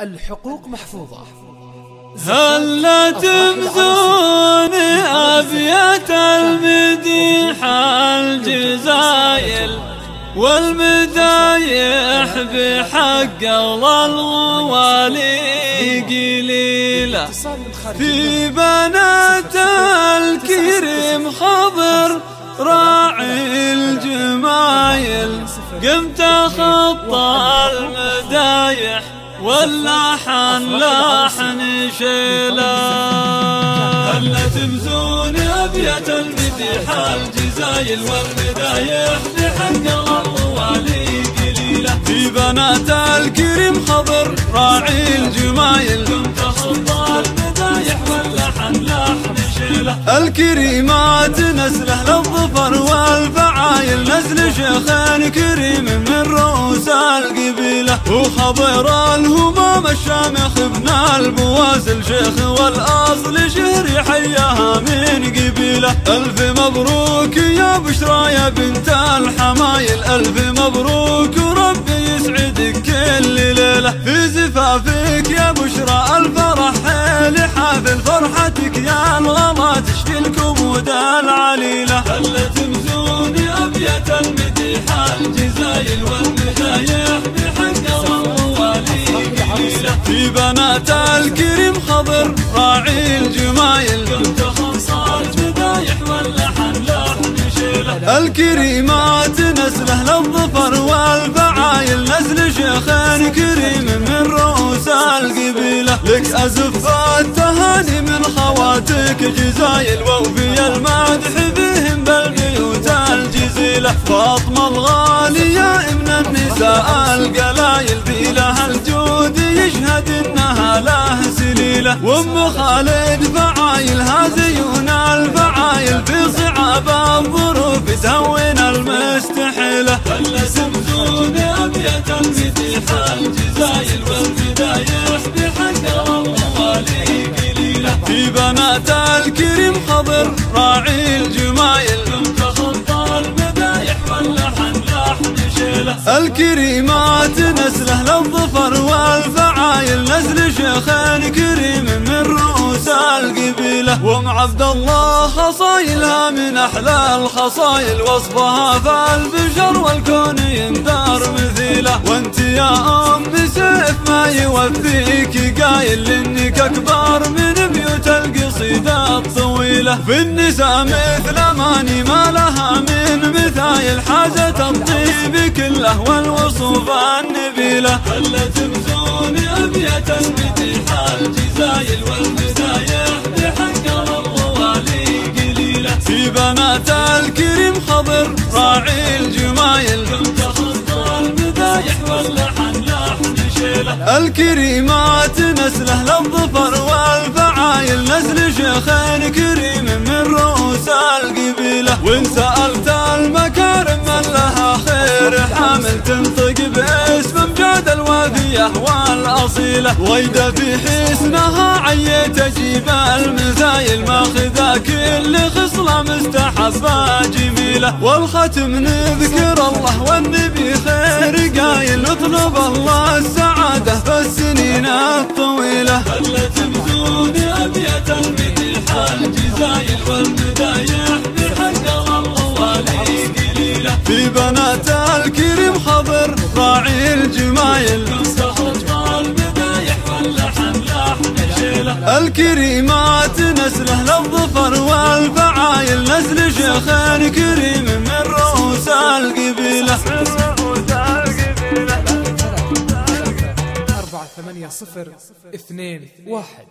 الحقوق محفوظة. هل تمزوني أبيات المديح الجزايل والمدايح بحق الله الوالي قليلة في بنات الكريم خضر راعي واللحن لحن شيلا. هلا تمزون أبيات المديح الجزايل والمدايح بحق الوالي قليلة في بنات الكريم خضر راعي الجمايل. المدايح واللحن لحن شيله الكريمات نسله للظفر والفعايل. نسل شيخين كريم من رؤوس القبيله وخضر الهمام الشامخ ابن البواسل شيخ والأصل شهري حياها من قبيله. ألف مبروك يا بشرى يا بنت الحمايل. ألف مبروك وربي يسعدك كل ليلة. في زفافك يا بشرى الفرح حيل حافل فرحتك يا الغلا تشفي الكبود العليلة. هل تمزوني المديح الجزايل والمدايح بحق الله في بنات الكريم خضر راعي الجمايل. كنت خمصة المدايح واللحن لحن شيله الكريمات نسله للظفر والفعايل. نسل شيخين كريم من رؤوس القبيلة. لك ازف التهاني من خواتك جزايل ووفي المدح فاطمة الغالية من النساء القلايل في لها الجود يشهد انها له سليلة. وأم خالد فعايلها زيون الفعايل في صعاب الظروف تهون المستحيلة. خلى سمزون ابيات المديح الجزايل والبدايح بحق الوالي قليله في بنات الكريم خضر راعي الجمايل. الكريمات نسله للظفر والفعايل نسل شيخين كريم من رؤوس القبيلة. وام عبد الله خصايلها من أحلى الخصايل وصفها فالبشر والكون يندار مثيله وانت يا أم سيف ما يوفيك قايل لانك أكبر من بيوت القصيدة. الطويله في النساء مثل اماني ما لها من مثايل حاجة الطيب كله والوصوف النبيلة. هل تمزون ابيات المديح الجزايل والمدايح بحق الوالي قليلة. في بنات الكريم خضر راعي الجمايل. كنت خطى المدايح واللحن الكريمات نسله للظفر والفعايل. نسل شيخين كريم من رؤوس القبيله وإن سألت المكارم من لها خير. حامل تنطق باسم أمجاد الوافيه والاصيله ويدا في حسنها عيت أجيب المثايل ماخذة كل خصلة مستحبه جميله والختم نذكر الله والنبي خير قايل نطلب الله السعادة في السنين الطويلة هل تمزون ابيات المديح الجزايل والمدايح بحق قليله في بنات الكريم خضر راعي الجمايل. الكريمات نسله للظفر والفعايل نسل شيخين كريم من رؤوس القبيلة. أربعة ثمانية صفر اثنين واحد.